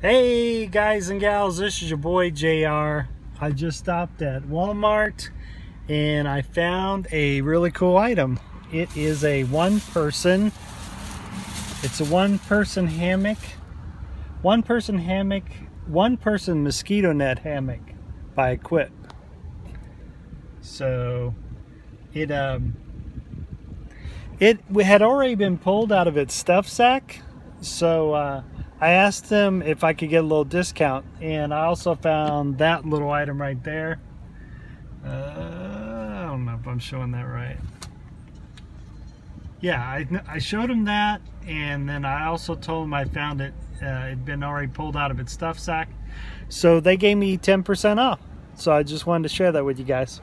Hey guys and gals, this is your boy JR. I just stopped at Walmart and I found a really cool item. It is a one person, it's a one person hammock, one person hammock, one person mosquito net hammock by Equip. So it um it we had already been pulled out of its stuff sack. So uh I asked him if I could get a little discount, and I also found that little item right there. Uh, I don't know if I'm showing that right. Yeah, I, I showed him that, and then I also told him I found it. Uh, it had been already pulled out of its stuff sack. So they gave me 10% off. So I just wanted to share that with you guys.